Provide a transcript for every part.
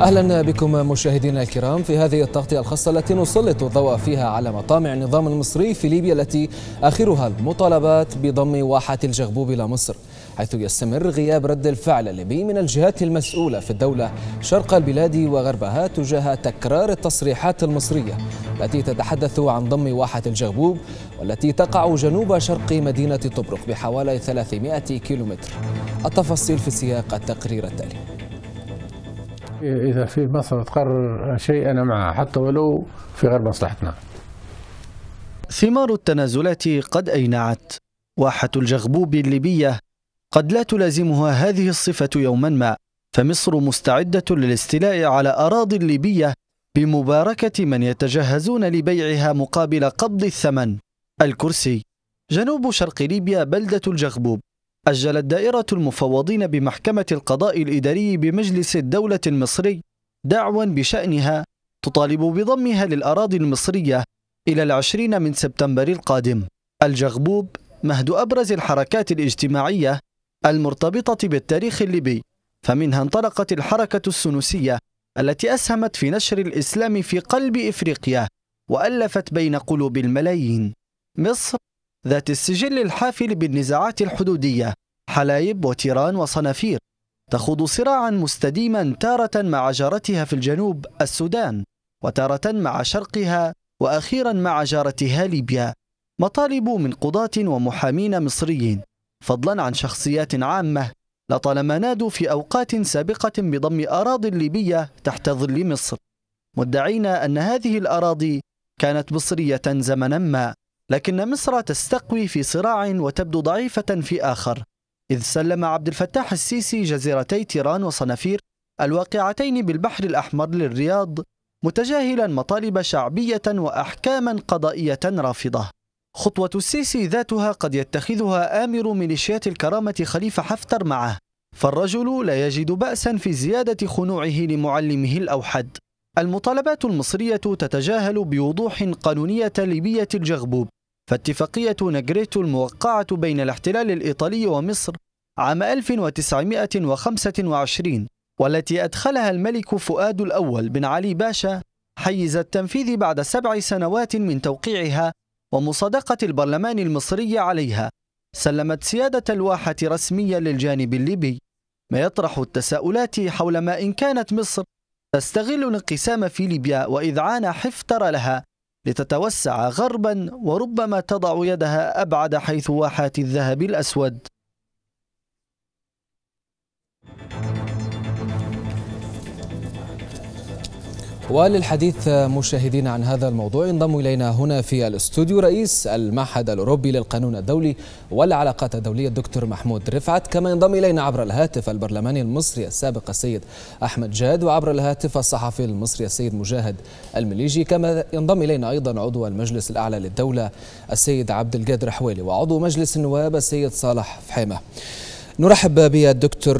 أهلا بكم مشاهدينا الكرام في هذه التغطية الخاصة التي نسلط الضوء فيها على مطامع النظام المصري في ليبيا التي آخرها المطالبات بضم واحة الجغبوب إلى مصر حيث يستمر غياب رد الفعل الليبي من الجهات المسؤولة في الدولة شرق البلاد وغربها تجاه تكرار التصريحات المصرية التي تتحدث عن ضم واحة الجغبوب والتي تقع جنوب شرق مدينة طبرق بحوالي 300 كيلومتر. التفاصيل في سياق التقرير التالي. إذا في مصر تقرر شيء أنا معه حتى ولو في غير مصلحتنا. ثمار التنازلات قد أينعت. واحة الجغبوب الليبية قد لا تلازمها هذه الصفة يوما ما. فمصر مستعدة للاستيلاء على أراضي ليبية بمباركة من يتجهزون لبيعها مقابل قبض الثمن. الكرسي. جنوب شرق ليبيا بلدة الجغبوب. أجلت دائرة المفوضين بمحكمة القضاء الإداري بمجلس الدولة المصري دعوا بشأنها تطالب بضمها للأراضي المصرية إلى العشرين من سبتمبر القادم. الجغبوب مهد أبرز الحركات الاجتماعية المرتبطة بالتاريخ الليبي فمنها انطلقت الحركة السنوسية التي أسهمت في نشر الإسلام في قلب إفريقيا وألفت بين قلوب الملايين. مصر ذات السجل الحافل بالنزاعات الحدودية حلايب وتيران وصنافير تخوض صراعا مستديما تارة مع جارتها في الجنوب السودان وتارة مع شرقها وأخيرا مع جارتها ليبيا. مطالب من قضاة ومحامين مصريين. فضلا عن شخصيات عامة لطالما نادوا في أوقات سابقة بضم أراضي ليبية تحت ظل مصر. مدعين أن هذه الأراضي كانت مصرية زمنا ما. لكن مصر تستقوي في صراع وتبدو ضعيفة في آخر. إذ سلم عبد الفتاح السيسي جزيرتي تيران وصنافير الواقعتين بالبحر الأحمر للرياض متجاهلا مطالب شعبية وأحكاما قضائية رافضة. خطوة السيسي ذاتها قد يتخذها آمر ميليشيات الكرامة خليفة حفتر معه فالرجل لا يجد بأسا في زيادة خنوعه لمعلمه الأوحد. المطالبات المصرية تتجاهل بوضوح قانونية ليبية الجغبوب. فاتفاقية نجريتو الموقعة بين الاحتلال الإيطالي ومصر عام 1925 والتي أدخلها الملك فؤاد الأول بن علي باشا حيز التنفيذ بعد سبع سنوات من توقيعها ومصادقة البرلمان المصري عليها. سلمت سيادة الواحة رسميا للجانب الليبي. ما يطرح التساؤلات حول ما إن كانت مصر تستغل الانقسام في ليبيا وإذعان حفتر لها لتتوسع غربا وربما تضع يدها أبعد حيث واحات الذهب الأسود. وللحديث مشاهدين عن هذا الموضوع ينضم إلينا هنا في الاستوديو رئيس المعهد الأوروبي للقانون الدولي والعلاقات الدولية الدكتور محمود رفعت. كما ينضم إلينا عبر الهاتف البرلماني المصري السابق السيد أحمد جاد وعبر الهاتف الصحفي المصري السيد مجاهد المليجي. كما ينضم إلينا أيضا عضو المجلس الأعلى للدولة السيد عبد القادر حويلي وعضو مجلس النواب السيد صالح فحيمة. نرحب بالدكتور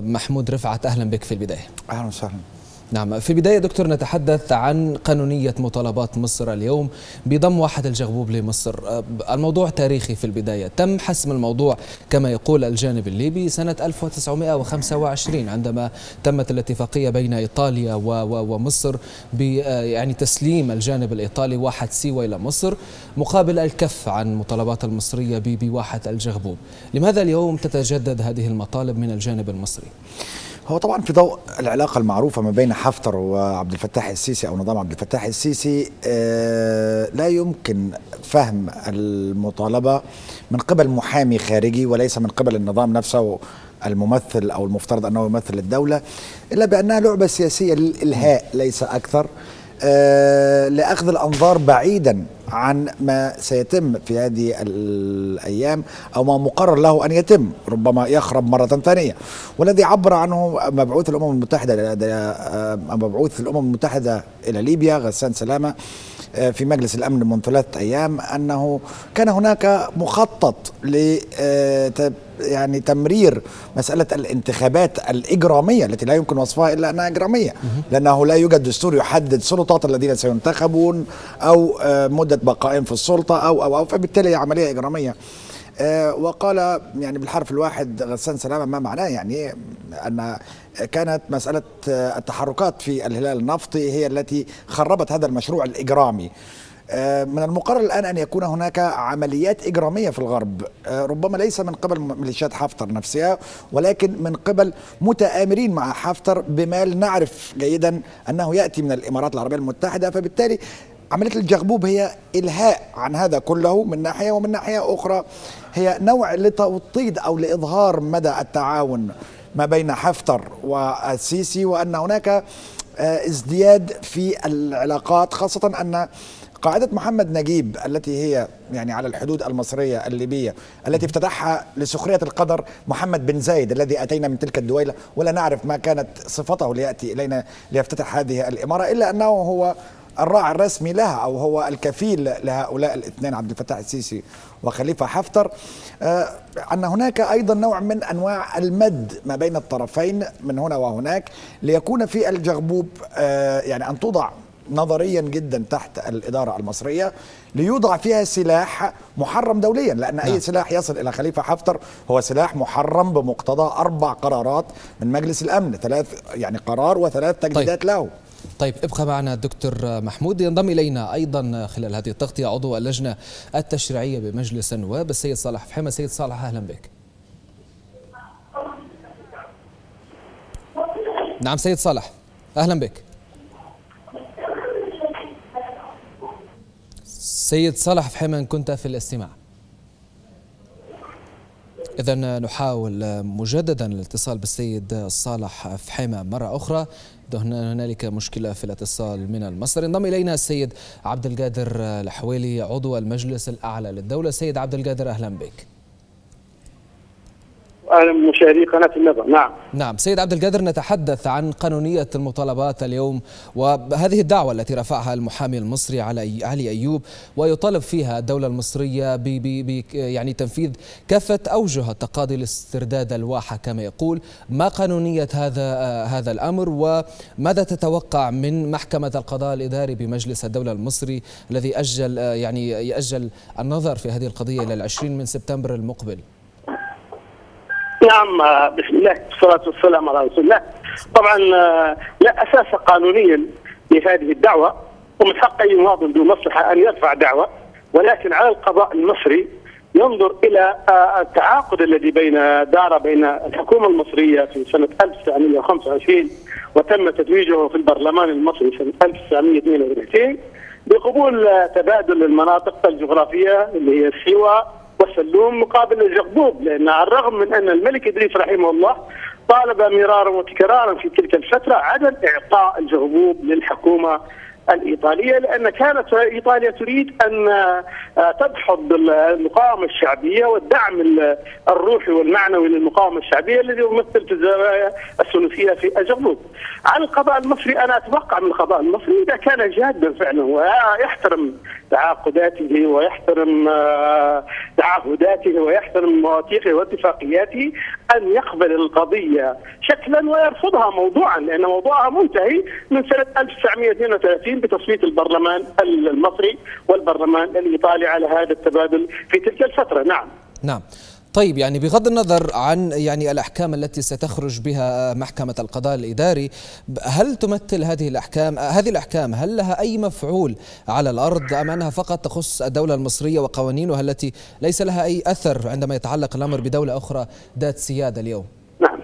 محمود رفعت أهلا بك في البداية. أهلا وسهلا. نعم في البداية دكتور نتحدث عن قانونية مطالبات مصر اليوم بضم واحد الجغبوب لمصر. الموضوع تاريخي في البداية. تم حسم الموضوع كما يقول الجانب الليبي سنة 1925 عندما تمت الاتفاقية بين إيطاليا ومصر ب يعني تسليم الجانب الإيطالي واحد سيوة إلى مصر مقابل الكف عن مطالبات المصرية بواحد الجغبوب. لماذا اليوم تتجدد هذه المطالب من الجانب المصري؟ هو طبعا في ضوء العلاقة المعروفة ما بين حفتر وعبد الفتاح السيسي أو نظام عبد الفتاح السيسي آه لا يمكن فهم المطالبة من قبل محامي خارجي وليس من قبل النظام نفسه الممثل أو المفترض أنه يمثل الدولة إلا بأنها لعبة سياسية للإلهاء ليس أكثر. آه لأخذ الأنظار بعيدا عن ما سيتم في هذه الأيام أو ما مقرر له أن يتم ربما يخرب مرة ثانية. والذي عبر عنه مبعوث الأمم المتحدة مبعوث الأمم المتحدة إلى ليبيا غسان سلامة في مجلس الأمن منذ ثلاثة أيام أنه كان هناك مخطط ل يعني تمرير مسألة الانتخابات الإجرامية التي لا يمكن وصفها إلا أنها إجرامية. لأنه لا يوجد دستور يحدد سلطات الذين سينتخبون أو مدة بقائهم في السلطة أو أو أو فبالتالي عملية إجرامية. آه، وقال يعني بالحرف الواحد غسان سلامة ما معناه يعني أن كانت مسألة آه، التحركات في الهلال النفطي هي التي خربت هذا المشروع الإجرامي. آه، من المقرر الآن أن يكون هناك عمليات إجرامية في الغرب. آه، ربما ليس من قبل ميليشيات حفتر نفسها ولكن من قبل متآمرين مع حفتر بمال نعرف جيدا أنه يأتي من الإمارات العربية المتحدة. فبالتالي عملية الجغبوب هي إلهاء عن هذا كله من ناحية ومن ناحية أخرى. هي نوع لتوطيد أو لإظهار مدى التعاون ما بين حفتر والسيسي وأن هناك آه، ازدياد في العلاقات خاصة أن قاعدة محمد نجيب التي هي يعني على الحدود المصرية الليبية التي افتتحها لسخرية القدر محمد بن زايد الذي أتينا من تلك الدويلة ولا نعرف ما كانت صفته ليأتي إلينا ليفتتح هذه الإمارة إلا أنه هو الراعي الرسمي لها أو هو الكفيل لهؤلاء الاثنين عبد الفتاح السيسي وخليفة حفتر. آه، أن هناك أيضا نوع من أنواع المد ما بين الطرفين من هنا وهناك ليكون في الجغبوب آه، يعني أن توضع نظريا جدا تحت الإدارة المصرية ليوضع فيها سلاح محرم دوليا لأن نعم. اي سلاح يصل إلى خليفة حفتر هو سلاح محرم بمقتضى أربع قرارات من مجلس الأمن ثلاث يعني قرار وثلاث تجديدات له. طيب ابقى معنا الدكتور محمود. ينضم إلينا أيضا خلال هذه التغطية عضو اللجنة التشريعية بمجلس النواب السيد صالح فحيمه سيد صالح أهلا بك. نعم سيد صالح أهلا بك. سيد صالح فحيمه إن كنت في الاستماع. إذا نحاول مجددا الاتصال بالسيد صالح فحيمة مرة أخرى. هنالك مشكلة في الاتصال من المصدر. انضم إلينا السيد عبد القادر الحويلي عضو المجلس الأعلى للدولة. سيد عبد القادر أهلا بك. أهلا مشاهدي قناة النظر. نعم. نعم. سيد عبد القادر نتحدث عن قانونية المطالبات اليوم وهذه الدعوة التي رفعها المحامي المصري على علي أيوب ويطالب فيها الدولة المصرية ب ب يعني تنفيذ كافة أوجه التقاضي لاسترداد الواحة كما يقول. ما قانونية هذا هذا الأمر وماذا تتوقع من محكمة القضاء الإداري بمجلس الدولة المصري الذي أجل يعني يأجل النظر في هذه القضية إلى العشرين من سبتمبر المقبل؟ نعم بسم الله والصلاة والسلام على رسول الله. طبعا آه، لا أساس قانونيا لهذه الدعوة ومن حق أي مواطن ذو مصلحة أن يرفع دعوة ولكن على القضاء المصري ينظر إلى آه، التعاقد الذي بين دار بين الحكومة المصرية في سنة 1925 وتم تتويجه في البرلمان المصري سنة 1932 بقبول تبادل المناطق الجغرافية اللي هي وسلوم مقابل الجغبوب لأن على الرغم من أن الملك إدريس رحمه الله طالب مرارا وتكرارا في تلك الفترة عدم إعطاء الجغبوب للحكومة الإيطالية لأن كانت إيطاليا تريد أن آه، تدحض المقاومه الشعبية والدعم ال- الروحي والمعنوي للمقاومة الشعبية الذي يمثل في الزوايا الثلاثيه في الجغبوب. على القضاء المصري أنا أتوقع من القضاء المصري إذا كان جادا فعلا ويحترم تعاقداته ويحترم آه، تعهداته ويحترم مواثيقه واتفاقياته أن يقبل القضية شكلا ويرفضها موضوعا لأن موضوعها منتهي من سنة 1932 بتصويت البرلمان المصري والبرلمان الإيطالي على هذا التبادل في تلك الفترة. نعم. نعم. طيب يعني بغض النظر عن يعني الأحكام التي ستخرج بها محكمة القضاء الإداري هل تمثل هذه الأحكام هذه الأحكام هل لها أي مفعول على الأرض أم أنها فقط تخص الدولة المصرية وقوانينها التي ليس لها أي أثر عندما يتعلق الأمر بدولة أخرى ذات سيادة اليوم؟ نعم.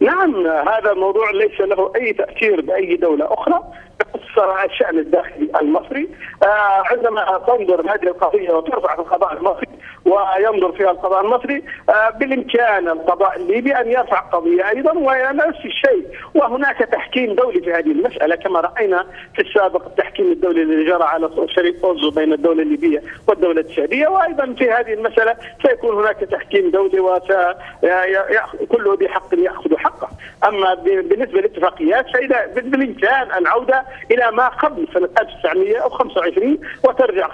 نعم هذا الموضوع ليس له أي تأثير بأي دولة أخرى يخص الشأن الداخلي المصري. آه عندما تنظر هذه القضية وترفع في القضاء المصري وينظر فيها القضاء المصري آه بالإمكان القضاء الليبي أن يرفع قضية أيضا ونفس الشيء. وهناك تحكيم دولي في هذه المسألة كما رأينا في السابق التحكيم الدولي الذي جرى على شريط أوزو بين الدولة الليبية والدولة التشاديه وأيضا في هذه المسألة سيكون هناك تحكيم دولي وكل ذي حق يأخذ حقه. أما بالنسبة للاتفاقيات فإذا بالإمكان العودة إلى ما قبل سنه 1925 وترجع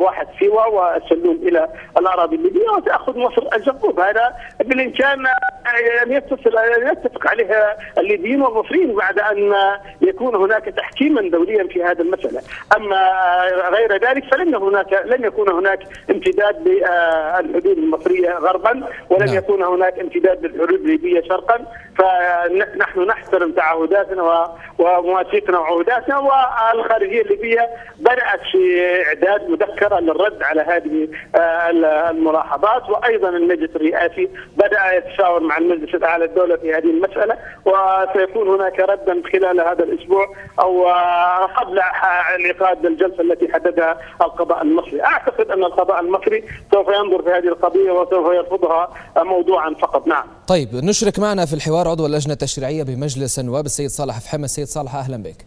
واحد سيوا والسلوم إلى الأراضي الليبيه وتأخذ مصر الجقوب هذا بالامكان ان يتصل ان يتفق عليه الليبيين والمصريين بعد أن يكون هناك تحكيما دوليا في هذه المسألة، أما غير ذلك فلن هناك لن يكون هناك امتداد للحدود المصرية غربا ولن نعم. يكون هناك امتداد للحدود الليبية شرقا. فنحن نحترم تعهداتنا ومواثيقنا وعهوداتنا والخارجية الليبية بدأت في إعداد مذكرة للرد على هذه الملاحظات وأيضا المجلس الرئاسي بدأ يتشاور مع المجلس الأعلى الدولة في هذه المسألة وسيكون هناك ردا خلال هذا الأسبوع أو آه، قبل انعقاد الجلسة التي حددها القضاء المصري، أعتقد أن القضاء المصري سوف ينظر في هذه القضية وسوف يرفضها موضوعا فقط، نعم. طيب نشرك معنا في الحوار عضو اللجنة التشريعية بمجلس النواب السيد صالح فحمة السيد صالح أهلا بك.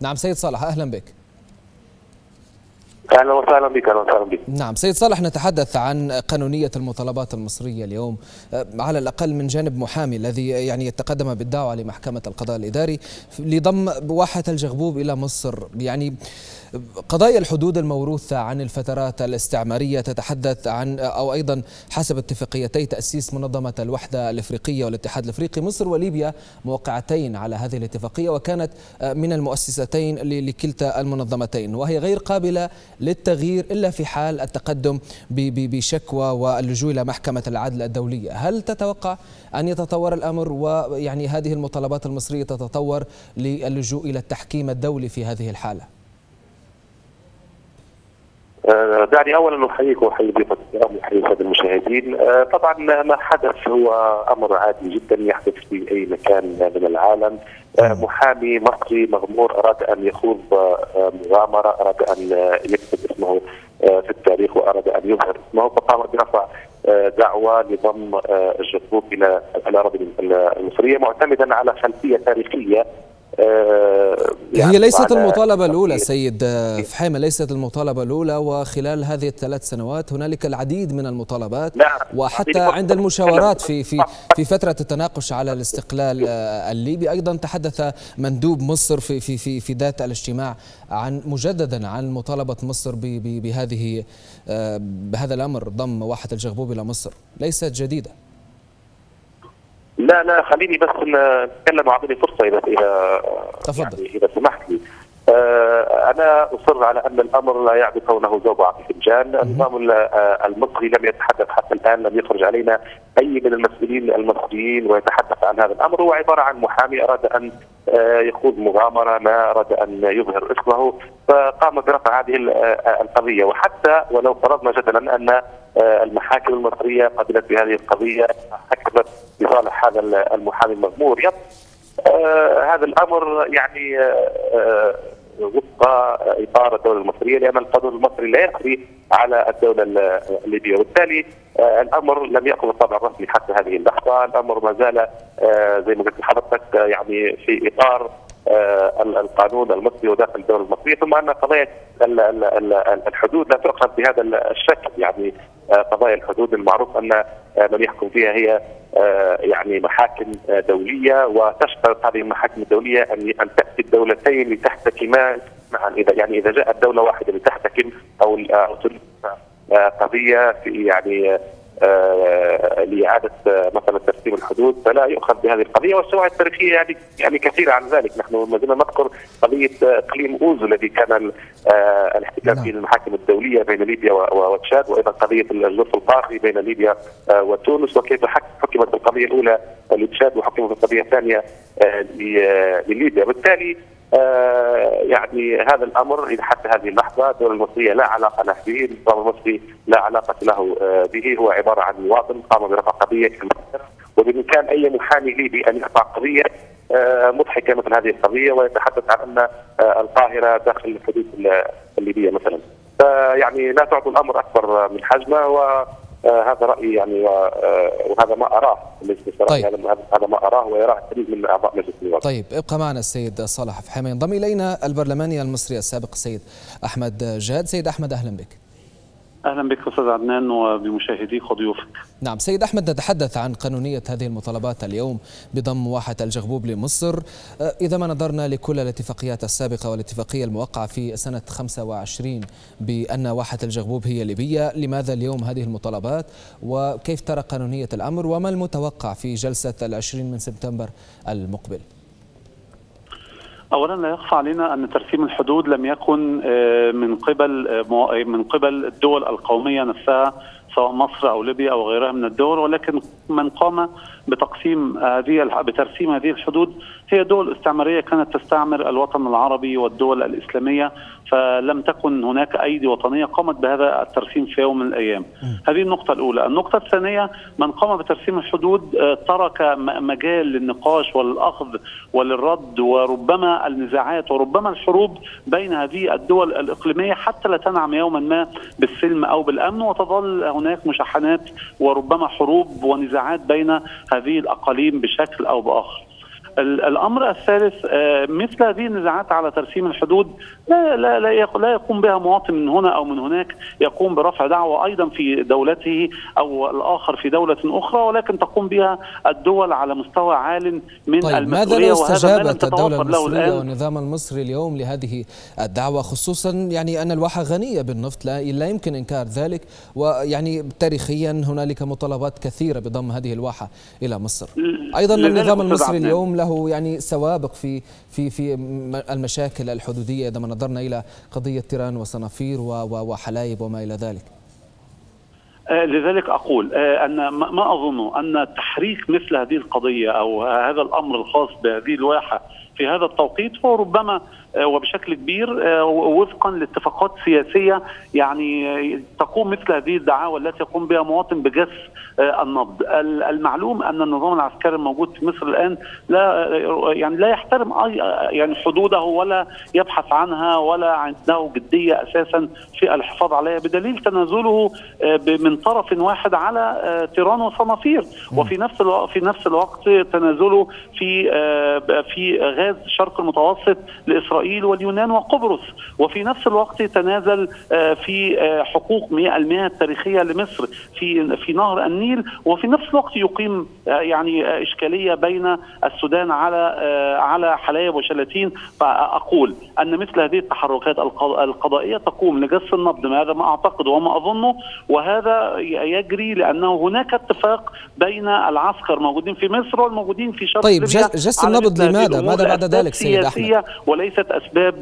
نعم سيد صالح أهلا بك. أهلا وسهلا بك أهلا وسهلا بك. نعم سيد صالح نتحدث عن قانونية المطالبات المصرية اليوم. آه، على الأقل من جانب محامي الذي يعني يتقدم بالدعوة لمحكمة القضاء الإداري لضم واحة الجغبوب إلى مصر. يعني قضايا الحدود الموروثة عن الفترات الاستعمارية تتحدث عن أو أيضا حسب اتفاقيتي تأسيس منظمة الوحدة الإفريقية والاتحاد الإفريقي مصر وليبيا موقعتين على هذه الاتفاقية وكانت من المؤسستين لكلتا المنظمتين وهي غير قابلة للتغيير إلا في حال التقدم بشكوى واللجوء إلى محكمة العدل الدولية. هل تتوقع أن يتطور الأمر؟ ويعني هذه المطالبات المصرية تتطور للجوء إلى التحكيم الدولي في هذه الحالة؟ دعني اولا أحييك وأحيي ضيوفك الكرام وأحيي الساده المشاهدين. آه، طبعا ما حدث هو أمر عادي جدا يحدث في أي مكان من العالم. آه، محامي مصري مغمور أراد أن يخوض آه، مغامرة أراد أن آه، يكتب اسمه آه، في التاريخ وأراد أن يظهر اسمه فقام برفع آه، دعوة لضم آه، الجفوف إلى الاراضي المصرية معتمدا على خلفية تاريخية آه، هي يعني ليست وعلى- المطالبة الأولى سيد فحيمة ليست المطالبة الأولى وخلال هذه الثلاث سنوات هنالك العديد من المطالبات نعم. وحتى عند. المشاورات في في في فترة التناقش على الاستقلال آه، الليبي أيضا تحدث مندوب مصر في في في في ذات الاجتماع عن مجددا عن مطالبة مصر بهذه آه، بهذا الأمر ضم واحة الجغبوب إلى مصر ليست جديدة لا لا خليني بس نتكلم وأعطيني فرصة اذا اذا تفضل. يعني إذا سمحت لي. آه، أنا أصر على أن الأمر لا يعد كونه زوبعه في فنجان، النظام ال- آه، المصري لم يتحدث حتى الآن لم يخرج علينا أي من المسؤولين المصريين ويتحدث عن هذا الأمر، هو عبارة عن محامي أراد أن آه، يخوض مغامرة ما أراد أن يظهر اسمه فقام برفع هذه ال- القضية وحتى ولو فرضنا جدلا أن المحاكم المصرية قبلت بهذه القضية حكمت لصالح هذا المحامي المغمور يبقى آه هذا الأمر يعني آه آه وفق إطار الدولة المصرية لأن القانون المصري لا يقضي على الدولة ال- الليبية. وبالتالي آه الأمر لم ياخذ الطابع الرسمي حتى هذه اللحظة، الأمر ما زال آه زي ما قلت لحضرتك آه يعني في إطار آه القانون المصري وداخل الدولة المصرية ثم أن ال- الحدود لا تؤخذ بهذا ال- الشكل. يعني آه قضايا الحدود المعروف أن آه من يحكم فيها هي آه يعني محاكم آه دولية وتشترط هذه المحاكم الدولية أن أن تأتي الدولتين لتحتكما معا. إذا يعني إذا جاءت دولة واحدة لتحتكم أو آه، قضية في يعني آه، لإعادة آه، مثلا ترتيب الحدود فلا يؤخذ بهذه القضية. والشواهد التاريخية يعني يعني كثيره عن ذلك. نحن ما زلنا نذكر قضية آه، اقليم أوزو الذي كان ال- آه، الاحتكاك نعم. فيه للمحاكم الدولية بين ليبيا وتشاد وأيضا قضية الجرف القاضي بين ليبيا آه، وتونس. وكيف حك- حكمت القضية الأولى لتشاد وحكمت القضية الثانية آه، آه، لليبيا. بالتالي آه، يعني هذا الأمر إلى حتى هذه اللحظة الدولة المصرية لا علاقة له به، النظام المصري لا علاقة له آه، به، هو عبارة عن مواطن قام برفع قضية وبإمكان أي محامي ليبي ان يرفع قضية آه، مضحكة مثل هذه القضية ويتحدث عن أن آه، القاهرة داخل الحدود ال- الليبية مثلا. فيعني لا تعطوا الأمر أكبر من حجمه و آه، هذا رأيي يعني آه، وهذا ما أراه بالنسبة لي طيب. هذا هذا ما أراه ويراه العديد من أعضاء مجلس النواب. طيب ابقى معنا السيد صالح فحيمة ينضم إلينا البرلماني المصري السابق السيد أحمد جاد سيد أحمد أهلا بك أهلا بك أستاذ عدنان وبمشاهديك وضيوفك. نعم سيد أحمد نتحدث عن قانونية هذه المطالبات اليوم بضم واحه الجغبوب لمصر إذا ما نظرنا لكل الاتفاقيات السابقة والاتفاقية الموقعة في سنة 25 بأن واحه الجغبوب هي ليبيا، لماذا اليوم هذه المطالبات وكيف ترى قانونية الأمر وما المتوقع في جلسة العشرين من سبتمبر المقبل؟ اولا لا يخفى علينا أن ترسيم الحدود لم يكن من قبل من قبل الدول القومية نفسها سواء مصر أو ليبيا أو غيرها من الدول ولكن من قام بتقسيم هذه بترسيم هذه الحدود هي دول استعمارية كانت تستعمر الوطن العربي والدول الإسلامية فلم تكن هناك أيدي وطنية قامت بهذا الترسيم في يوم من الأيام. هذه النقطة الأولى، النقطة الثانية من قام بترسيم الحدود ترك مجال للنقاش وللاخذ وللرد وربما النزاعات وربما الحروب بين هذه الدول الإقليمية حتى لا تنعم يوما ما بالسلم أو بالأمن وتظل هناك مشاحنات وربما حروب ونزاعات بين هذه الأقاليم بشكل أو بآخر. الأمر الثالث مثل هذه النزاعات على ترسيم الحدود لا لا لا لا يقوم بها مواطن من هنا أو من هناك يقوم برفع دعوة أيضا في دولته أو الآخر في دولة أخرى ولكن تقوم بها الدول على مستوى عال من طيب المسؤولية ماذا لو استجابت الدولة المصرية والنظام المصري اليوم لهذه الدعوة خصوصا يعني أن الواحة غنية بالنفط لا, لا يمكن إنكار ذلك ويعني تاريخيا هنالك مطالبات كثيرة بضم هذه الواحة إلى مصر. أيضا النظام المصري اليوم له يعني سوابق في في في المشاكل الحدودية إذا ما نظرنا إلى قضية تيران وصنافير وحلايب وما إلى ذلك. لذلك أقول أن ما أظن أن تحريك مثل هذه القضية أو هذا الأمر الخاص بهذه الواحه في هذا التوقيت هو ربما وبشكل كبير وفقا لاتفاقات سياسية يعني تقوم مثل هذه الدعاوى التي يقوم بها مواطن بجس النبض. المعلوم أن النظام العسكري الموجود في مصر الآن لا يعني لا يحترم يعني حدوده ولا يبحث عنها ولا عنده جدية أساسا في الحفاظ عليها بدليل تنازله من طرف واحد على تيران وصنافير. وفي نفس في نفس الوقت تنازله في في غاز الشرق المتوسط لإسرائيل. إسرائيل واليونان وقبرص وفي نفس الوقت تنازل في حقوق مياه المياه التاريخية لمصر في في نهر النيل وفي نفس الوقت يقيم يعني إشكالية بين السودان على على حلايب وشلاتين فأقول أن مثل هذه التحركات القضائية تقوم لجس النبض هذا ما أعتقد وما أظنه وهذا يجري لأنه هناك اتفاق بين العسكر موجودين في مصر والموجودين في شرق طيب جس النبض لماذا؟ ماذا بعد ذلك سيد أحمد؟ وليست أسباب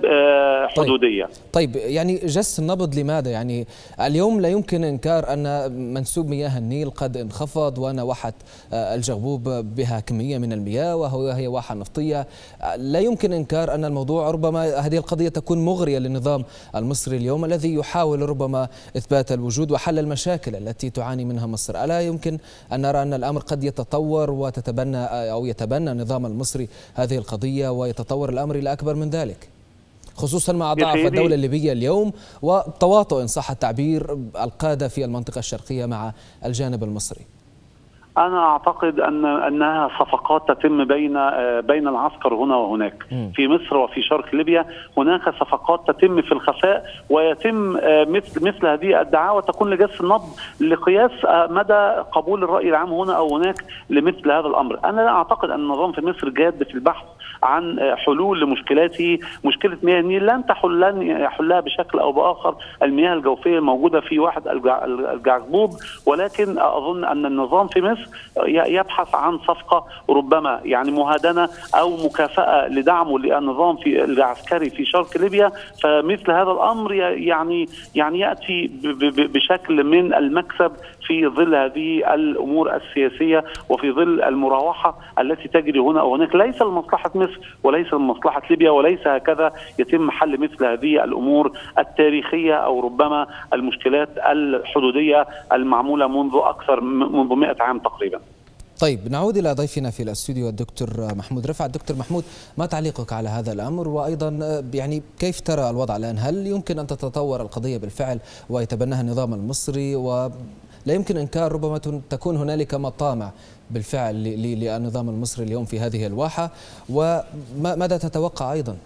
حدوديه طيب. طيب يعني جس النبض لماذا؟ يعني اليوم لا يمكن إنكار أن منسوب مياه النيل قد انخفض وان واحه الجغبوب بها كمية من المياه وهي واحة نفطية. لا يمكن إنكار أن الموضوع ربما هذه القضية تكون مغرية للنظام المصري اليوم الذي يحاول ربما إثبات الوجود وحل المشاكل التي تعاني منها مصر. ألا يمكن أن نرى أن الأمر قد يتطور وتتبنى أو يتبنى النظام المصري هذه القضية ويتطور الأمر إلى أكبر من ذلك؟ خصوصا مع ضعف الدولة الليبية اليوم وتواطؤ إن صح التعبير القادة في المنطقة الشرقية مع الجانب المصري. أنا أعتقد أن أنها صفقات تتم بين بين العسكر هنا وهناك. في مصر وفي شرق ليبيا هناك صفقات تتم في الخفاء ويتم مثل مثل هذه الدعاوى تكون لجس النبض لقياس مدى قبول الرأي العام هنا أو هناك لمثل هذا الأمر. أنا لا أعتقد أن النظام في مصر جاد في البحث عن حلول لمشكلاته مشكلة مياه النيل. لن تحل لن يحلها بشكل أو بآخر المياه الجوفية الموجودة في واحد الجعجبوب. ولكن أظن أن النظام في مصر يبحث عن صفقة ربما يعني مهادنة أو مكافأة لدعمه للنظام في العسكري في شرق ليبيا. فمثل هذا الأمر يعني يعني يأتي بشكل من المكسب في ظل هذه الأمور السياسية وفي ظل المراوحة التي تجري هنا وهناك. ليس لمصلحه مصر وليس لمصلحه ليبيا وليس هكذا يتم حل مثل هذه الأمور التاريخية أو ربما المشكلات الحدودية المعمولة منذ أكثر منذ 100 عام تقريبا. طيب نعود إلى ضيفنا في الاستوديو الدكتور محمود رفعت دكتور محمود ما تعليقك على هذا الأمر؟ وأيضا يعني كيف ترى الوضع الآن؟ هل يمكن أن تتطور القضية بالفعل ويتبناها النظام المصري؟ و لا يمكن إنكار ربما تكون هنالك مطامع بالفعل للنظام المصري اليوم في هذه الواحة وماذا تتوقع أيضا؟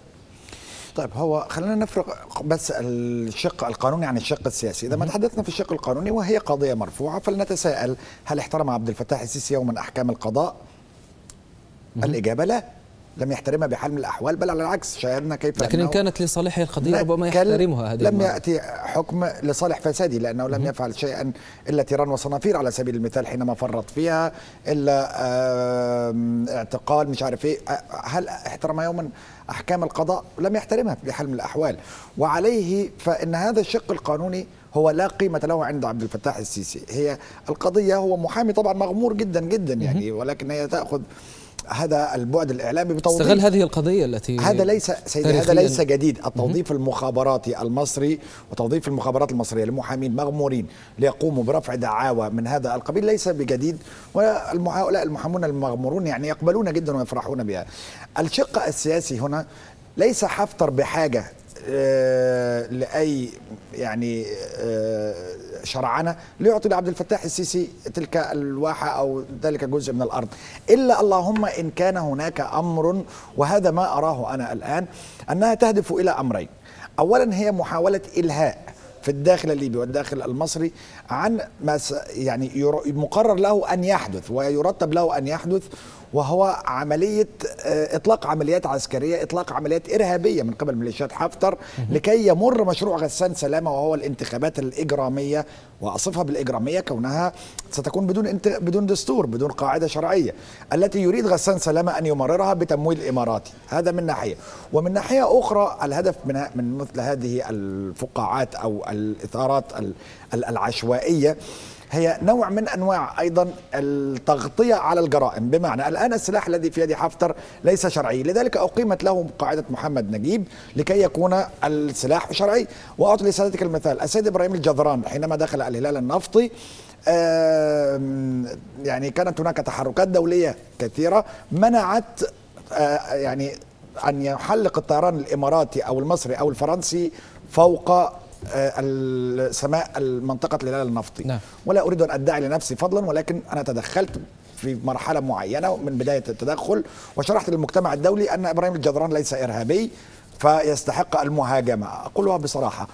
طيب هو خلينا نفرق بس الشق القانوني عن الشق السياسي. إذا ما تحدثنا في الشق القانوني وهي قضية مرفوعة فلنتساءل هل احترم عبد الفتاح السيسي يوما أحكام القضاء؟ الإجابة لا. لم يحترمها بحال من الأحوال بل على العكس شاهدنا كيف لكن أنه كانت لصالحه القضية لا، ربما يحترمها هذه لم المرة. يأتي حكم لصالح فسادي لأنه لم يفعل شيئا إلا تيران وصنافير على سبيل المثال حينما فرط فيها آم، اعتقال مش عارف أه، هل احترم يوما أحكام القضاء؟ لم يحترمها بحال من الأحوال. وعليه فإن هذا الشق القانوني هو لا قيمة له عند عبد الفتاح السيسي. هي القضية هو محامي طبعا مغمور جدا جدا يعني ولكن هي تأخذ هذا البعد الإعلامي بتوضيح استغل هذه القضية التي هذا ليس سيدي هذا ليس جديد. التوظيف المخابراتي المصري وتوظيف المخابرات المصرية لمحامين مغمورين ليقوموا برفع دعاوى من هذا القبيل ليس بجديد وهؤلاء المحامون المغمورون يعني يقبلون جدا ويفرحون بها. الشق السياسي هنا ليس حفتر بحاجة آه، لأي يعني آه، شرعنة ليعطي لعبد الفتاح السيسي تلك الواحة أو ذلك جزء من الأرض. إلا اللهم إن كان هناك أمر وهذا ما أراه أنا الآن أنها تهدف إلى أمرين. أولا هي محاولة إلهاء في الداخل الليبي والداخل المصري عن ما يعني مقرر له أن يحدث ويرتب له أن يحدث وهو عملية آه، إطلاق عمليات عسكرية إطلاق عمليات إرهابية من قبل ميليشيات حفتر لكي يمر مشروع غسان سلامة وهو الانتخابات الإجرامية وأصفها بالإجرامية كونها ستكون بدون انت بدون دستور بدون قاعدة شرعية التي يريد غسان سلامة أن يمررها بتمويل اماراتي هذا من ناحية. ومن ناحية أخرى الهدف من من مثل هذه الفقاعات أو الإثارات ال- ال- العشوائية هي نوع من أنواع أيضا التغطية على الجرائم. بمعنى الآن السلاح الذي في يد حفتر ليس شرعي. لذلك أقيمت له قاعدة محمد نجيب لكي يكون السلاح شرعي. وأعطي لسيادتك المثال. السيد إبراهيم الجذران حينما دخل الهلال النفطي يعني كانت هناك تحركات دولية كثيرة منعت آه، يعني أن يحلق الطيران الإماراتي أو المصري أو الفرنسي فوق آه، السماء المنطقة الهلال النفطي. نعم. ولا أريد أن أدعي لنفسي فضلا ولكن أنا تدخلت في مرحلة معينة من بداية التدخل وشرحت للمجتمع الدولي أن إبراهيم الجدران ليس إرهابي فيستحق المهاجمة. أقولها بصراحة.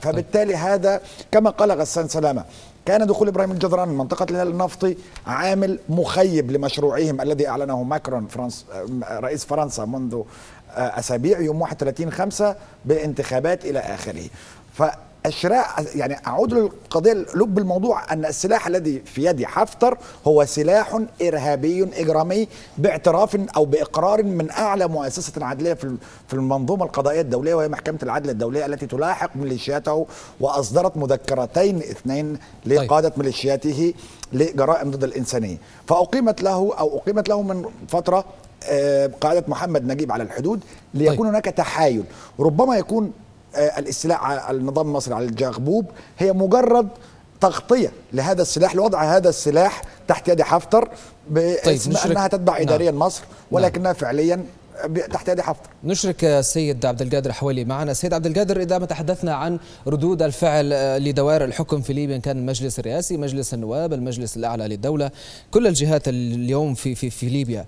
فبالتالي هذا كما قال غسان سلامة كان دخول إبراهيم الجدران من منطقة الهلال النفطي عامل مخيب لمشروعهم الذي أعلنه ماكرون فرنس رئيس فرنسا منذ أسابيع يوم 31 5 بانتخابات إلى آخره. فاشراء يعني أعود للقضية لب الموضوع أن السلاح الذي في يد حفتر هو سلاح إرهابي إجرامي باعتراف أو بإقرار من أعلى مؤسسة عدلية في في المنظومة القضائية الدولية وهي محكمة العدل الدولية التي تلاحق ميليشياته وأصدرت مذكرتين اثنين لقادة ميليشياته لجرائم ضد الإنسانية. فأقيمت له أو أقيمت له من فترة آه، قاعدة محمد نجيب على الحدود ليكون طيب. هناك تحايل. ربما يكون الاستيلاء على النظام المصري على الجغبوب هي مجرد تغطية لهذا السلاح لوضع هذا السلاح تحت يد حفتر باسم نشرك- أنها تتبع نعم. إداريا مصر ولكنها فعليا ب- تحت يد حفتر. نشرك السيد عبد القادر حويلي معنا. سيد عبد القادر إذا ما تحدثنا عن ردود الفعل آه، لدوائر الحكم في ليبيا كان المجلس الرئاسي مجلس النواب المجلس الأعلى للدولة كل الجهات اليوم في, في, في ليبيا.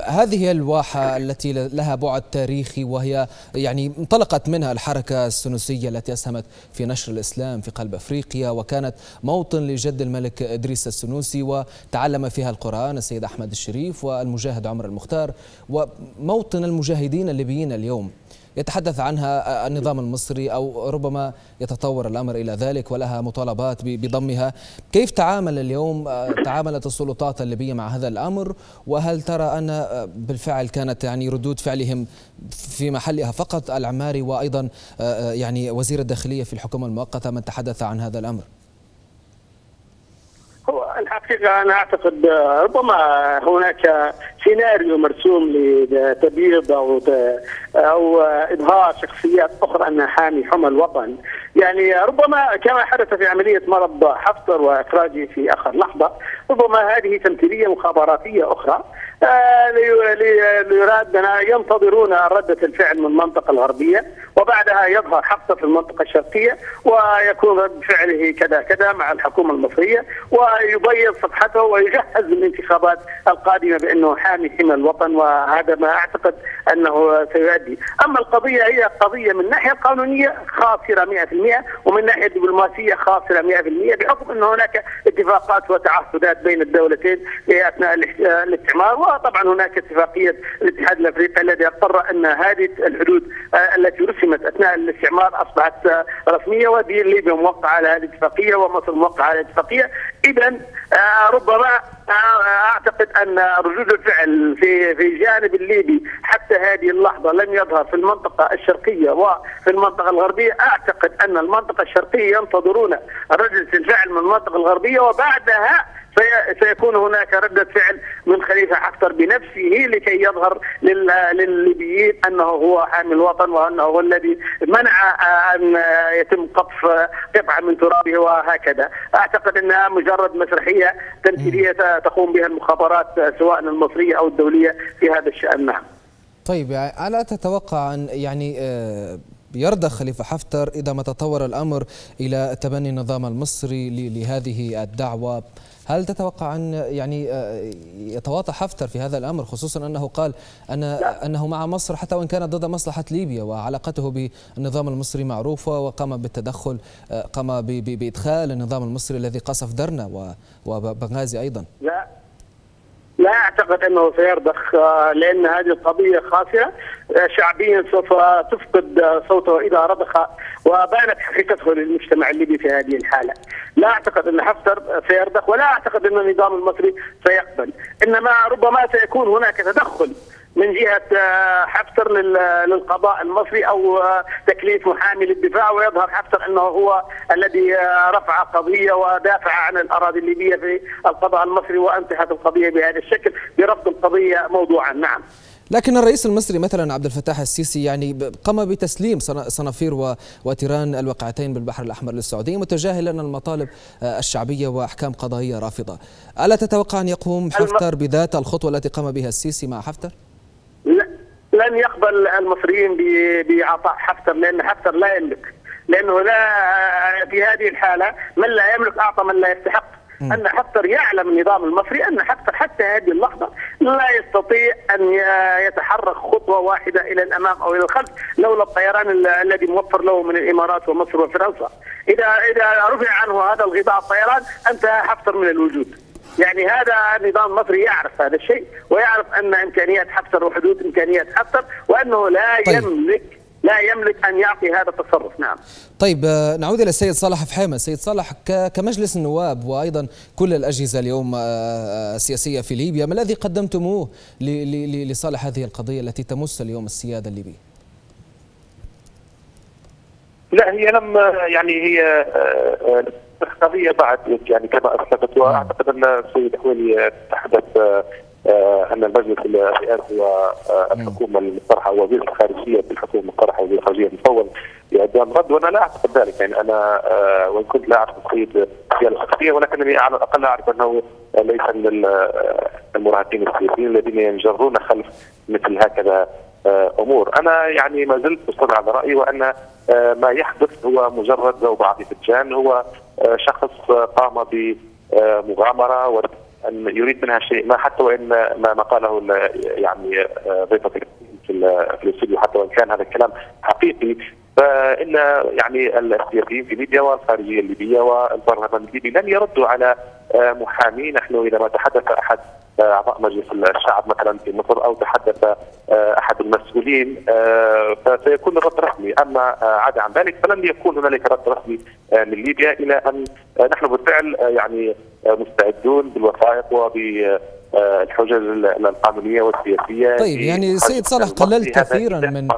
هذه الواحة التي لها بعد تاريخي وهي يعني انطلقت منها الحركة السنوسية التي أسهمت في نشر الإسلام في قلب أفريقيا وكانت موطن لجد الملك إدريس السنوسي وتعلم فيها القرآن السيد أحمد الشريف والمجاهد عمر المختار وموطن المجاهدين الليبيين اليوم. يتحدث عنها النظام المصري أو ربما يتطور الأمر إلى ذلك ولها مطالبات بضمها. كيف تعامل اليوم آه، تعاملت السلطات الليبية مع هذا الأمر؟ وهل ترى أن آه، بالفعل كانت يعني ردود فعلهم في محلها فقط العماري وأيضا آه، يعني وزير الداخلية في الحكومة المؤقتة من تحدث عن هذا الأمر؟ أنا أعتقد آه، ربما هناك سيناريو مرسوم لتبييض أو آه، إظهار شخصيات أخرى أنها حامي حمى الوطن. يعني ربما كما حدث في عملية مرض حفتر وإخراجه في آخر لحظة ربما هذه تمثيلية مخابراتية أخرى آه، لي- لي- ليراد أن ينتظرون ردة الفعل من المنطقة الغربية وبعدها يظهر حفتر في المنطقة الشرقية ويكون رد فعله كذا كذا مع الحكومة المصرية ويبيض صفحته ويجهز للانتخابات القادمة بأنه حامي حمى الوطن وهذا ما أعتقد أنه سيؤدي، أما القضية هي قضية من الناحيه القانونيه خاسرة 100% ومن الناحيه الدبلوماسيه خاسرة 100% بحكم أن هناك اتفاقات وتعهدات بين الدولتين اثناء الاستعمار وطبعا هناك اتفاقية الاتحاد الأفريقي الذي اقر أن هذه الحدود التي رسمت أثناء الاستعمار أصبحت رسمية ودي ليبيا موقعة على هذه الاتفاقية ومصر موقعة على الاتفاقية، اذا ربما أعتقد أن ردود الفعل في في الجانب الليبي حتى هذه اللحظة لم يظهر في المنطقة الشرقية وفي المنطقة الغربية، أعتقد أن المنطقة الشرقية ينتظرون ردة الفعل من المنطقة الغربية وبعدها سيكون هناك ردة فعل من خليفة حفتر بنفسه لكي يظهر للليبيين أنه هو حامي الوطن وأنه هو الذي منع أن يتم قطف قطعة من ترابه وهكذا. أعتقد أنها مجرد مسرحية تمثيلية تقوم بها المخابرات سواء المصرية أو الدولية في هذا الشأن. نعم. طيب ألا تتوقع أن يعني يرضى خليفة حفتر إذا ما تطور الأمر إلى تبني النظام المصري لهذه الدعوة. هل تتوقع أن يعني يتواطى حفتر في هذا الأمر خصوصا أنه قال أن أنه مع مصر حتى وإن كانت ضد مصلحة ليبيا وعلاقته بالنظام المصري معروفة وقام بالتدخل قام بإدخال النظام المصري الذي قصف درنا وبنغازي أيضا. لا. لا أعتقد أنه سيرضخ لأن هذه القضية خاسره شعبيا سوف تفقد صوته إذا رضخ وبانت حقيقته للمجتمع الليبي في هذه الحالة. لا أعتقد أن حفتر سيرضخ ولا أعتقد أن النظام المصري سيقبل، إنما ربما سيكون هناك تدخل من جهة حفتر للقضاء المصري أو تكليف محامي للدفاع ويظهر حفتر أنه هو الذي رفع قضية ودافع عن الأراضي الليبية في القضاء المصري وانتهت القضية بهذا الشكل برفض القضية موضوعا نعم. لكن الرئيس المصري مثلا عبد الفتاح السيسي يعني قام بتسليم صنافير وتيران الواقعتين بالبحر الأحمر للسعودية متجاهلا المطالب الشعبية وأحكام قضائية رافضة. ألا تتوقع أن يقوم حفتر بذات الخطوة التي قام بها السيسي مع حفتر؟ لن يقبل المصريين بإعطاء حفتر لأن حفتر لا يملك. لأنه لا في هذه الحالة من لا يملك أعطى من لا يستحق. أن حفتر يعلم النظام المصري أن حفتر حتى هذه اللحظة لا يستطيع أن يتحرك خطوة واحدة إلى الأمام أو إلى الخلف لولا الطيران الذي موفر له من الإمارات ومصر وفرنسا. اذا إذا رفع عنه هذا الغطاء الطيران أنتهى حفتر من الوجود. يعني هذا النظام المصري يعرف هذا الشيء ويعرف أن إمكانيات حفتر وحدود إمكانيات حفتر وأنه لا طيب. يملك لا يملك أن يعطي هذا التصرف. نعم. طيب نعود إلى السيد صالح فحيمه السيد صالح كمجلس النواب وأيضا كل الأجهزة اليوم السياسية في ليبيا ما الذي قدمتموه لصالح هذه القضية التي تمس اليوم السيادة الليبية؟ لا هي لم يعني هي قضيه بعد يعني كما اسلفت وأعتقد أن السيد حويلي تحدث أن المجلس الرئاسي هو الحكومة المقترحة وزير الخارجية في الحكومة المقترحة وزير الخارجية المفوض باعدام رد وأنا لا أعتقد ذلك. يعني أنا وإن كنت لا أعرف السيد الشخصية ولكنني على الأقل أعرف أنه ليس من المراهقين السياسيين الذين ينجرون خلف مثل هكذا أمور، أنا يعني ما زلت مصر على رأيي وأن ما يحدث هو مجرد ذوب عاطفه جان هو شخص قام بمغامرة ان يريد منها شيء ما حتى وإن ما ما قاله يعني ضيفة في في الاستوديو حتى وإن كان هذا الكلام حقيقي. فإن يعني السياسيين في ليبيا والخارجية الليبية والبرلمان الليبي لن يردوا على محامي. نحن إذا ما تحدث أحد أعضاء مجلس الشعب مثلا في مصر أو تحدث أحد المسؤولين فسيكون الرد رسمي. أما عدا عن ذلك فلن يكون هنالك رد رسمي من ليبيا إلى أن نحن بالفعل يعني مستعدون بالوثائق وب الحجج القانونية والسياسية. طيب يعني سيد صالح قللت كثيرا من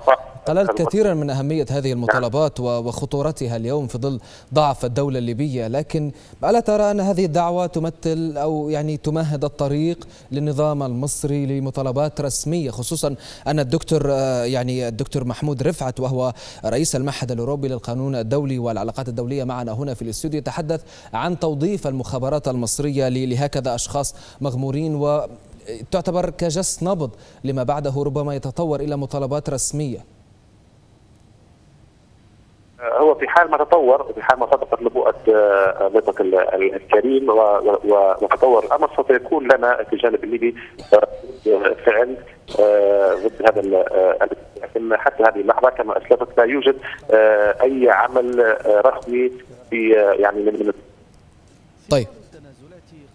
قللت كثيرا من أهمية هذه المطالبات وخطورتها اليوم في ظل ضعف الدولة الليبية لكن ألا ترى أن هذه الدعوة تمثل أو يعني تمهد الطريق للنظام المصري لمطالبات رسمية خصوصا أن الدكتور يعني الدكتور محمود رفعت وهو رئيس المعهد الأوروبي للقانون الدولي والعلاقات الدولية معنا هنا في الاستوديو تحدث عن توظيف المخابرات المصرية لهكذا أشخاص مغمورين وتعتبر كجس نبض لما بعده ربما يتطور إلى مطالبات رسمية. هو في حال ما تطور في حال ما صدقت نبوءة ضيفك الكريم وتطور الأمر سوف يكون لنا في الجانب الليبي فعل ضد هذا لكن حتى هذه اللحظة كما أسلفت لا يوجد أي عمل رسمي في يعني من طيب.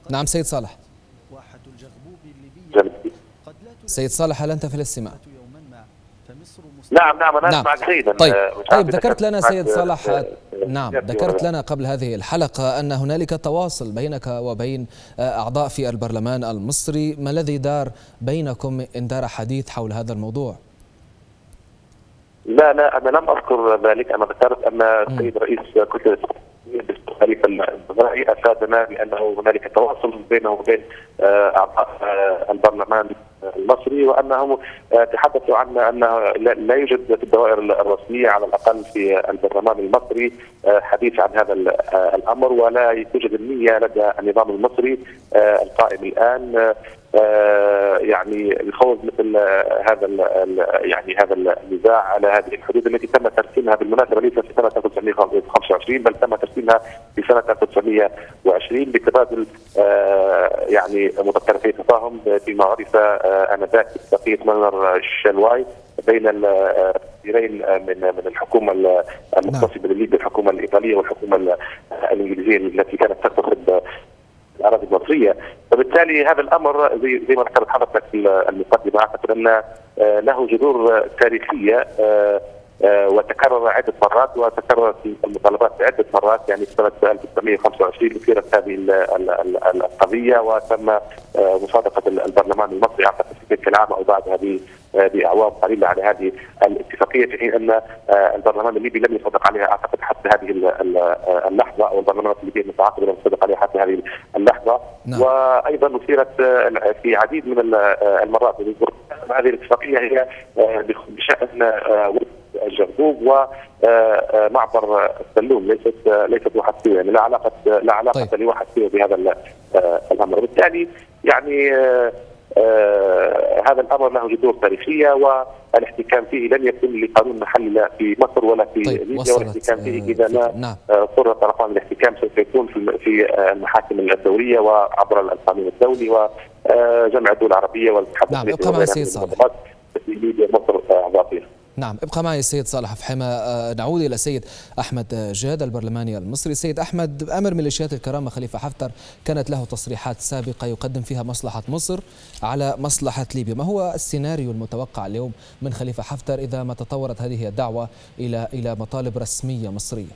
نعم سيد صالح. سيد صالح هل أنت في الاستماع؟ نعم نعم أنا نعم. اسمعك جيدا طيب آه، طيب ذكرت لنا سيد صالح آه، نعم آه، ذكرت لنا قبل هذه الحلقة أن هنالك تواصل بينك وبين آه، أعضاء في البرلمان المصري. ما الذي دار بينكم إن دار حديث حول هذا الموضوع؟ لا لا أنا لم أذكر ذلك. أنا ذكرت أن السيد رئيس كتله الخليفه البغائي افادنا بانه هنالك تواصل بينه وبين آه، أعضاء آه، البرلمان المصري وأنهم آه، تحدثوا عن أنه لا يوجد في الدوائر الرسمية على الأقل في البرلمان المصري حديث عن هذا ال- الأمر ولا توجد النية لدى النظام المصري القائم الآن. يعني الخوض مثل آه، هذا ال- يعني هذا النزاع على هذه الحدود التي تم ترسيمها بالمناسبة ليس في سنة 1925 بل تم ترسيمها في سنة 1920 بتبادل آه، يعني مذكرتي تفاهم فيما عرف آه، آنذاك اتفاقيه منر الشلواي بين الوزيرين من من الحكومة ال- المغتصبه لليبيا الحكومة الإيطالية والحكومة ال- الإنجليزية التي كانت تتخذ الأراضي المصرية، فبالتالي هذا الأمر زي زي ما ذكرت حضرتك في المقدمة أعتقد أن آه، له جذور تاريخية آه، آه، وتكرر عدة مرات وتكررت المطالبات عده مرات يعني سنة 1925 اثيرت هذه ال- ال- ال- القضية وتم آه، مصادقة البرلمان المصري في تلك العام أو بعد هذه آه، باعوام قليلة على هذه الاتفاقية في حين أن آه، البرلمان الليبي لم يصدق عليها أعتقد حتى هذه ال- ال- آه، اللحظة أو البرلمانات الليبيه المتعاقبه لم تصدق عليها حتى هذه اللحظة نعم. وأيضا أثيرت آه، في عديد من ال- آه، المرات هذه الاتفاقية هي آه، بشأن آه، ود الجربوب ومعبر السلوم ليست آه، ليست سوى يعني لا علاقة لا علاقة طيب. لواحد سوى بهذا ال- آه، الأمر وبالتالي يعني آه، آه، هذا الأمر له جذور تاريخية والاحتكام فيه لن يكون لقانون محلي لا في مصر ولا في طيب، ليبيا والاحتكام فيه آه، إذا ما. نعم. آه، اضطر طرفان الاحتكام سوف يكون في الم- في آه، المحاكم الدولية وعبر القانون الدولي وجمع الدول العربية والاتحاد نعم، وغيرها سيد صالح. ليبيا مصر آه، اعضاء فيها. نعم ابقى معي السيد صالح فحمة آه، نعود إلى السيد أحمد جاد البرلماني المصري. سيد أحمد أمر ميليشيات الكرامة خليفة حفتر كانت له تصريحات سابقة يقدم فيها مصلحة مصر على مصلحة ليبيا. ما هو السيناريو المتوقع اليوم من خليفة حفتر إذا ما تطورت هذه الدعوة إلى إلى مطالب رسمية مصرية؟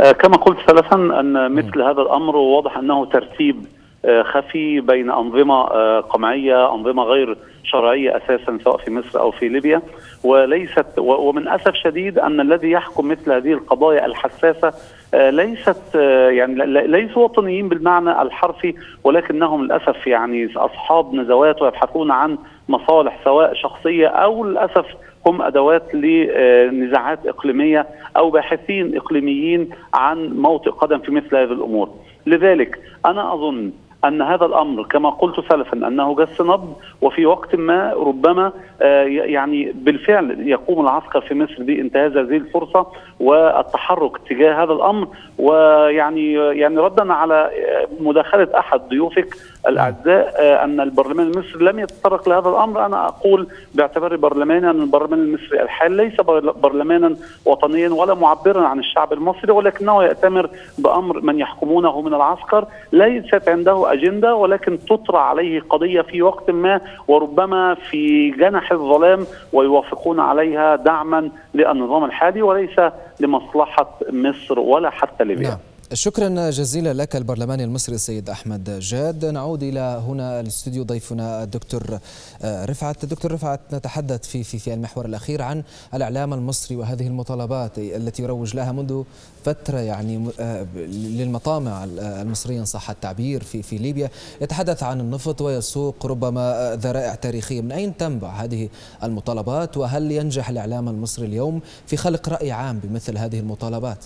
آه، كما قلت سلفا أن مثل هذا الأمر واضح أنه ترتيب آه، خفي بين أنظمة آه، قمعية، أنظمة غير شرعية أساسا سواء في مصر أو في ليبيا وليست ومن أسف شديد أن الذي يحكم مثل هذه القضايا الحساسة آه، ليست آه، يعني ليسوا وطنيين بالمعنى الحرفي ولكنهم للأسف يعني أصحاب نزوات ويبحثون عن مصالح سواء شخصية أو للأسف هم أدوات لنزاعات إقليمية أو باحثين إقليميين عن موطئ قدم في مثل هذه الأمور. لذلك أنا أظن أن هذا الأمر كما قلت سلفا أنه جس نبض وفي وقت ما ربما آه، يعني بالفعل يقوم العسكر في مصر بإنتهاز هذه الفرصة والتحرك تجاه هذا الأمر. ويعني يعني ردا على آه، مداخلة أحد ضيوفك الأعزاء آه، أن البرلمان المصري لم يتطرق لهذا الأمر. أنا أقول باعتباري برلماني ان البرلمان المصري الحالي ليس بر- برلمانا وطنيا ولا معبرا عن الشعب المصري ولكنه يأتمر بأمر من يحكمونه من العسكر. ليست عنده أجندة ولكن تطرى عليه قضية في وقت ما وربما في جنح الظلام ويوافقون عليها دعما للنظام الحالي وليس لمصلحة مصر ولا حتى ليبيا. نعم. شكرا جزيلا لك البرلماني المصري السيد أحمد جاد. نعود إلى هنا الاستوديو ضيفنا الدكتور آه، رفعت دكتور رفعت نتحدث في في في المحور الأخير عن الإعلام المصري وهذه المطالبات التي يروج لها منذ فترة يعني آه، للمطامع المصريه ان صح التعبير في في ليبيا. يتحدث عن النفط ويسوق ربما آه، ذرائع تاريخية. من أين تنبع هذه المطالبات؟ وهل ينجح الإعلام المصري اليوم في خلق رأي عام بمثل هذه المطالبات؟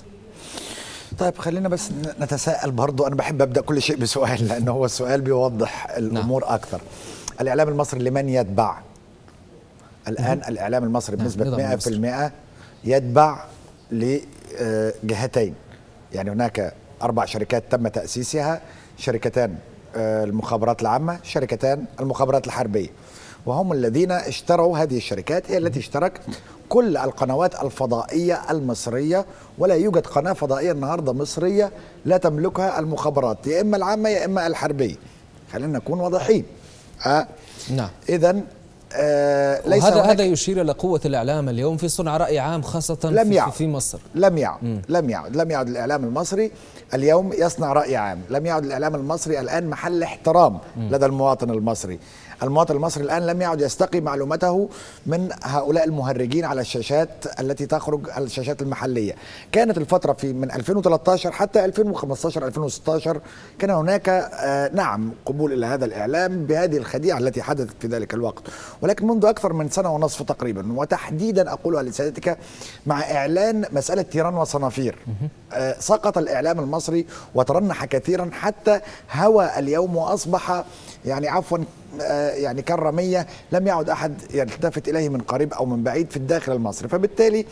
طيب خلينا بس نتساءل برضو أنا بحب أبدأ كل شيء بسؤال لأنه هو السؤال بيوضح الأمور نعم. أكثر الإعلام المصري لمن يتبع الآن نعم. الإعلام المصري بنسبة نعم. 100% يتبع لجهتين يعني هناك أربع شركات تم تأسيسها شركتان آه، المخابرات العامة شركتان المخابرات الحربية وهم الذين اشتروا هذه الشركات هي التي اشترت كل القنوات الفضائية المصرية. ولا يوجد قناة فضائية النهاردة مصرية لا تملكها المخابرات يا إما العامة يا إما الحربية. خلينا نكون واضحين. أه؟ نعم. إذا آه ليس هذا هذا يشير إلى قوة الإعلام اليوم في صنع رأي عام خاصة لم في, يعد. في مصر. لم يعد. لم يعد. لم يعد الإعلام المصري اليوم يصنع رأي عام. لم يعد الإعلام المصري الآن محل احترام لدى المواطن المصري. المواطن المصري الآن لم يعد يستقي معلوماته من هؤلاء المهرجين على الشاشات التي تخرج على الشاشات المحلية. كانت الفترة في من 2013 حتى 2015 2016 كان هناك آه نعم قبول إلى هذا الإعلام بهذه الخديعة التي حدثت في ذلك الوقت. ولكن منذ أكثر من سنة ونصف تقريبا وتحديدا اقولها لسيادتك مع إعلان مسألة تيران وصنافير. سقط الإعلام المصري وترنح كثيرا حتى هوى اليوم وأصبح يعني عفوا آه، يعني كرمية لم يعد أحد يلتفت إليه من قريب أو من بعيد في الداخل المصري. فبالتالي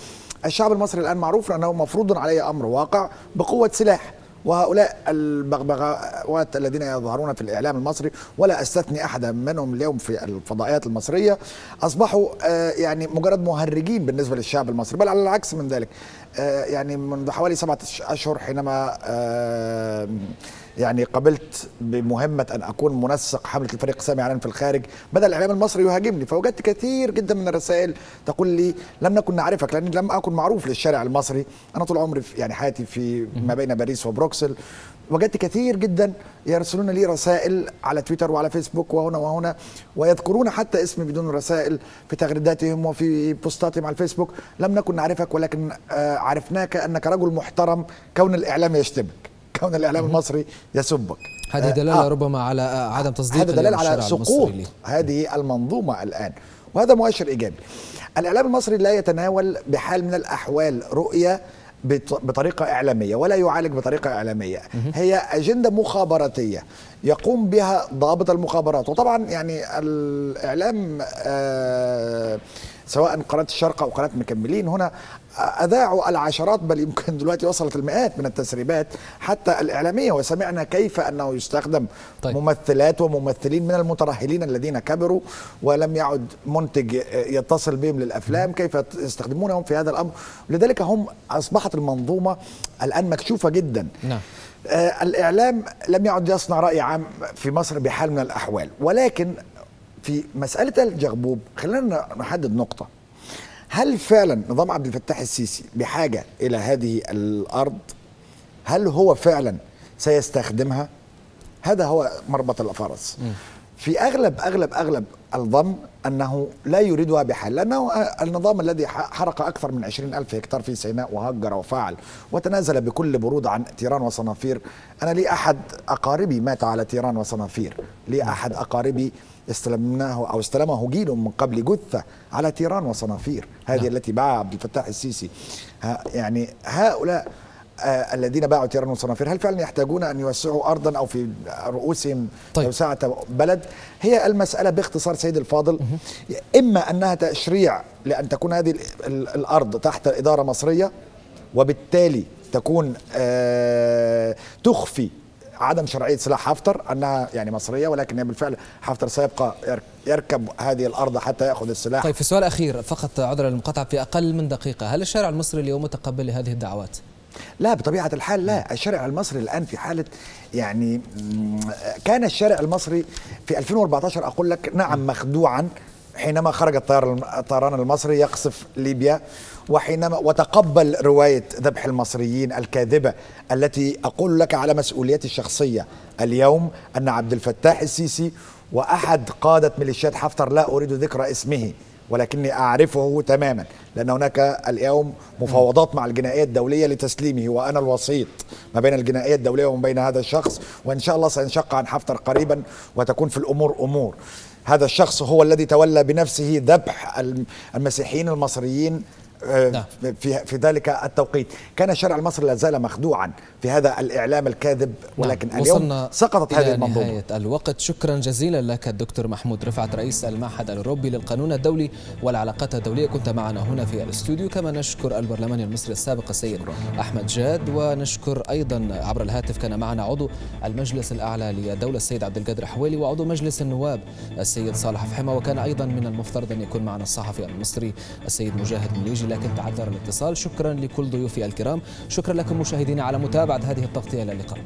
الشعب المصري الآن معروف أنه مفروض عليه أمر واقع بقوة سلاح. وهؤلاء البغبغاوات الذين يظهرون في الإعلام المصري ولا أستثني أحدا منهم اليوم في الفضائيات المصرية أصبحوا آه، يعني مجرد مهرجين بالنسبة للشعب المصري. بل على العكس من ذلك آه، يعني منذ حوالي سبعة أشهر حينما آه، يعني قبلت بمهمة أن أكون منسق حملة الفريق السامي علنا في الخارج بدأ الإعلام المصري يهاجمني. فوجدت كثير جدا من الرسائل تقول لي لم نكن نعرفك لأني لم أكن معروف للشارع المصري. أنا طول عمري في يعني حياتي في ما بين باريس وبروكسل. وجدت كثير جدا يرسلون لي رسائل على تويتر وعلى فيسبوك وهنا وهنا ويذكرون حتى اسمي بدون رسائل في تغريداتهم وفي بوستاتهم على الفيسبوك. لم نكن نعرفك ولكن آه، عرفناك أنك رجل محترم كون الإعلام يشتمك. كون الإعلام المصري يسبك. هذه آه، دلالة آه. ربما على عدم تصديق هذا دليل على سقوط. هذه المنظومة الآن. وهذا مؤشر إيجابي. الإعلام المصري لا يتناول بحال من الأحوال رؤية بط- بطريقة إعلامية ولا يعالج بطريقة إعلامية. هي أجندة مخابراتية. يقوم بها ضابط المخابرات. وطبعا يعني الإعلام آه سواء قناة الشرق أو قناة مكملين هنا أذاعوا العشرات بل يمكن دلوقتي وصلت المئات من التسريبات حتى الإعلامية وسمعنا كيف أنه يستخدم طيب. ممثلات وممثلين من المترهلين الذين كبروا ولم يعد منتج يتصل بهم للأفلام كيف يستخدمونهم في هذا الأمر. لذلك هم أصبحت المنظومة الآن مكشوفة جدا. نعم. آه، الإعلام لم يعد يصنع رأي عام في مصر بحال من الأحوال ولكن في مسألة الجغبوب خلينا نحدد نقطة. هل فعلا نظام عبد الفتاح السيسي بحاجة إلى هذه الأرض هل هو فعلا سيستخدمها؟ هذا هو مربط الفرس في أغلب أغلب أغلب الظن أنه لا يريدها بحال لأنه النظام الذي حرق أكثر من عشرين ألف هكتار في سيناء وهجر وفعل وتنازل بكل برود عن تيران وصنافير. أنا لي أحد أقاربي مات على تيران وصنافير. لي أحد أقاربي استلمناه أو استلمه جيل من قبل جثة على تيران وصنافير. هذه نعم. التي باعها عبد الفتاح السيسي. ها يعني هؤلاء آه الذين باعوا تيران وصنافير هل فعلا يحتاجون أن يوسعوا ارضا أو في رؤوسهم طيب. توسعه بلد؟ هي المسألة باختصار سيدي الفاضل. إما أنها تشريع لأن تكون هذه ال- ال- الأرض تحت إدارة مصرية وبالتالي تكون آه تخفي عدم شرعية سلاح حفتر أنها يعني مصرية ولكن هي بالفعل حفتر سيبقى ير- يركب هذه الأرض حتى يأخذ السلاح. طيب في سؤال أخير فقط عذرا للمقاطعة في أقل من دقيقة. هل الشارع المصري اليوم متقبل لهذه الدعوات؟ لا بطبيعة الحال لا. الشارع المصري الآن في حالة يعني كان الشارع المصري في 2014 أقول لك نعم مخدوعا حينما خرج الطيران المصري يقصف ليبيا وحينما وتقبل رواية ذبح المصريين الكاذبة التي أقول لك على مسؤوليتي الشخصية اليوم أن عبد الفتاح السيسي وأحد قادة ميليشيات حفتر لا أريد ذكر اسمه ولكني أعرفه تماما لأن هناك اليوم مفاوضات مع الجنائية الدولية لتسليمه وأنا الوسيط ما بين الجنائية الدولية وما بين هذا الشخص وإن شاء الله سينشق عن حفتر قريبا وتكون في الأمور أمور. هذا الشخص هو الذي تولى بنفسه ذبح الم- المسيحيين المصريين. في في ذلك التوقيت. كان الشارع المصري لا زال مخدوعا في هذا الإعلام الكاذب ولكن نعم. اليوم سقطت إلى هذه المنظومة. نهاية الوقت. شكرا جزيلا لك الدكتور محمود رفعت رئيس المعهد الأوروبي للقانون الدولي والعلاقات الدولية. كنت معنا هنا في الاستوديو كما نشكر البرلماني المصري السابق السيد أحمد جاد. ونشكر أيضا عبر الهاتف كان معنا عضو المجلس الأعلى للدولة السيد عبد القادر حويلي وعضو مجلس النواب السيد صالح فحمة. وكان أيضا من المفترض أن يكون معنا الصحفي المصري السيد مجاهد مليجي لكن تعذر الاتصال. شكرا لكل ضيوفي الكرام. شكرا لكم مشاهدينا على متابعة هذه التغطية إلى اللقاء.